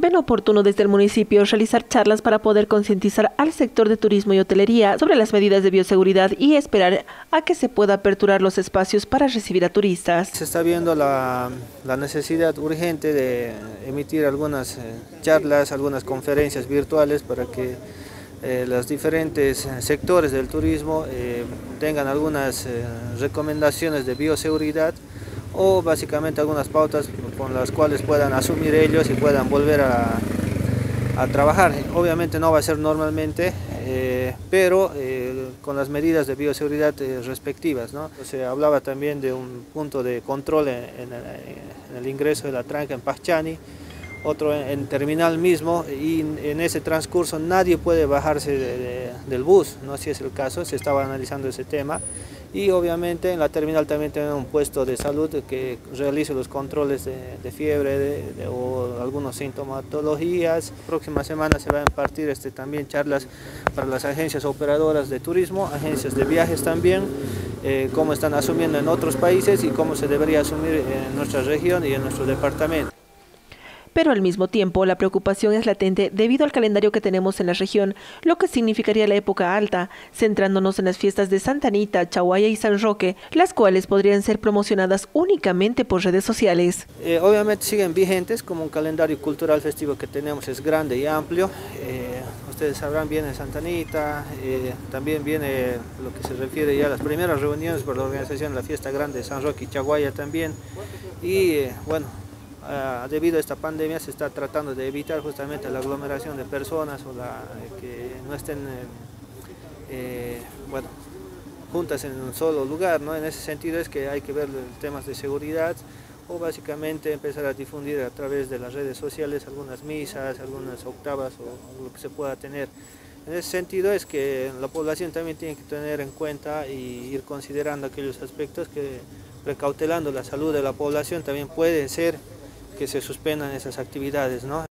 ven oportuno desde el municipio realizar charlas para poder concientizar al sector de turismo y hotelería sobre las medidas de bioseguridad y esperar a que se pueda aperturar los espacios para recibir a turistas. Se está viendo la, necesidad urgente de emitir algunas eh, charlas, algunas conferencias virtuales para que eh, los diferentes sectores del turismo eh, tengan algunas recomendaciones de bioseguridad o básicamente algunas pautas con las cuales puedan asumir ellos y puedan volver a, trabajar. Obviamente no va a ser normalmente, eh, pero eh, con las medidas de bioseguridad eh, respectivas. ¿no? Se hablaba también de un punto de control en, el ingreso de la tranca en Pachani, otro en, terminal mismo y en ese transcurso nadie puede bajarse del bus, no si es el caso, se estaba analizando ese tema. Y obviamente en la terminal también tenemos un puesto de salud que realice los controles de, fiebre o algunas sintomatologías. Próxima semana se van a impartir este, también charlas para las agencias operadoras de turismo, agencias de viajes también, eh, cómo están asumiendo en otros países y cómo se debería asumir en nuestra región y en nuestro departamento pero al mismo tiempo la preocupación es latente debido al calendario que tenemos en la región, lo que significaría la época alta, centrándonos en las fiestas de Santa Anita, Chaguaya y San Roque, las cuales podrían ser promocionadas únicamente por redes sociales. Eh, obviamente siguen vigentes como un calendario cultural festivo que tenemos es grande y amplio. Eh, ustedes sabrán, viene Santa Anita, eh, también viene lo que se refiere ya a las primeras reuniones por la organización de la fiesta grande de San Roque y Chaguaya también. Y bueno, Ah, debido a esta pandemia se está tratando de evitar justamente la aglomeración de personas o la, que no estén eh, eh, bueno, juntas en un solo lugar. ¿no? En ese sentido es que hay que ver temas de seguridad o básicamente empezar a difundir a través de las redes sociales algunas misas, algunas octavas o lo que se pueda tener. En ese sentido es que la población también tiene que tener en cuenta y ir considerando aquellos aspectos que precautelando la salud de la población también puede ser que se suspendan esas actividades. ¿no?